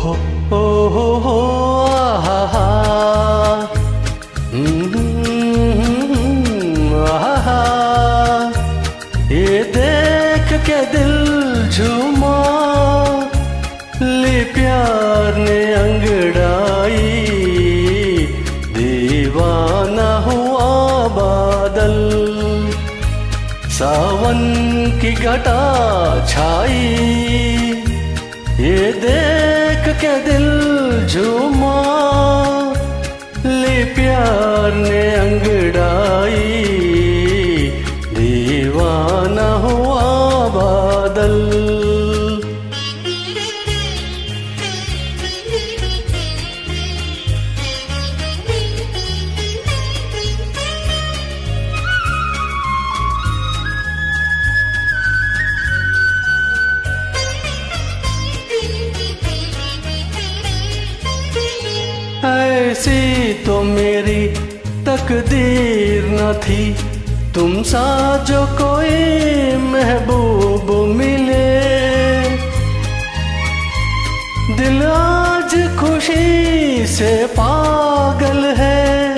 ho ho हम्म, ये देख के दिल झुमा ले प्यार ने अंगड़ाई। दीवाना हुआ बादल, सावन की घटा छाई। ये देख के दिल झूमा तो मेरी तकदीर न थी। तुम सा जो कोई महबूब मिले। दिल आज खुशी से पागल है।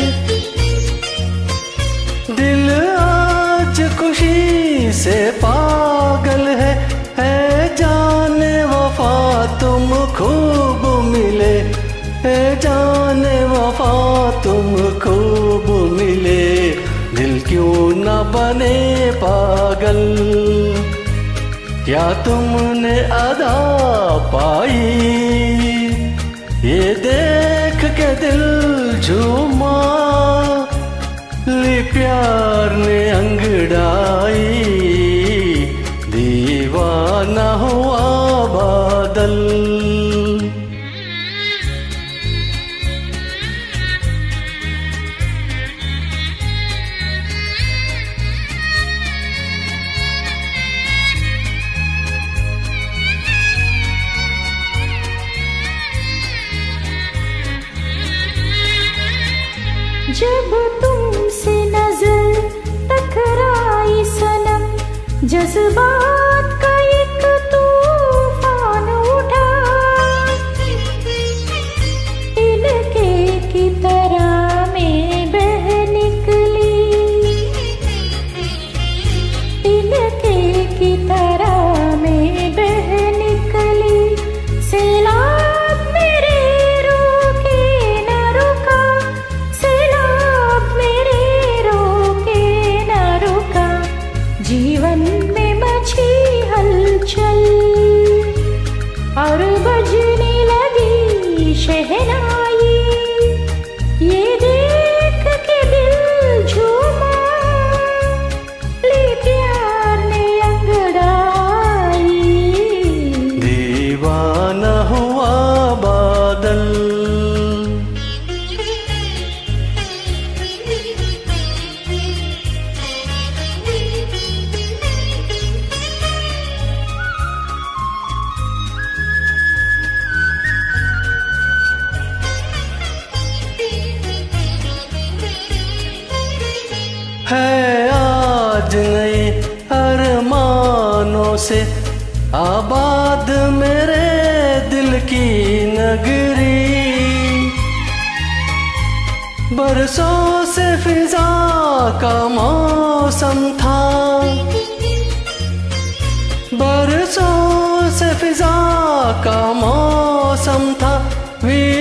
दिल आज खुशी से पागल है। है जाने वफा तुम खूब मिले। है जाने वफा तुम खूब मिले। दिल क्यों न बने पागल? क्या तुमने अदा पाई? ये देख के दिल झूमा। ली प्यार ने अंगड़ाई। जब तुमसे नज़र टकराई सनम जज्बात है आज नए अरमानों से। आबाद मेरे दिल की नगरी। बरसों से फिजा का मौसम था। बरसों से फिजा का मौसम था। वीरान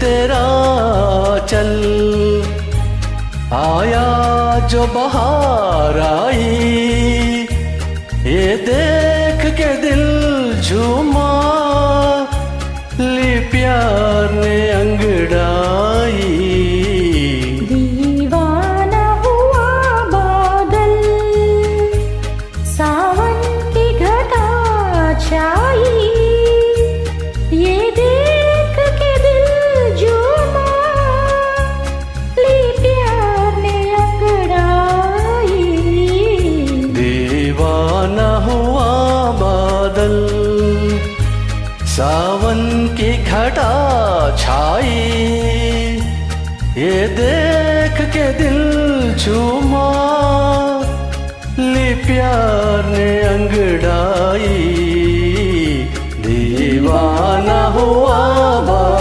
तेरा चल। आया जो बहार आई, ये देख के दिल झूमा। ली प्यार ने अंगड़ाई। दीवाना हुआ बादल, सावन की घटा छाई। आई। ये देख के दिल चूमा। ली प्यार ने अंगड़ाई। दीवाना हुआ बा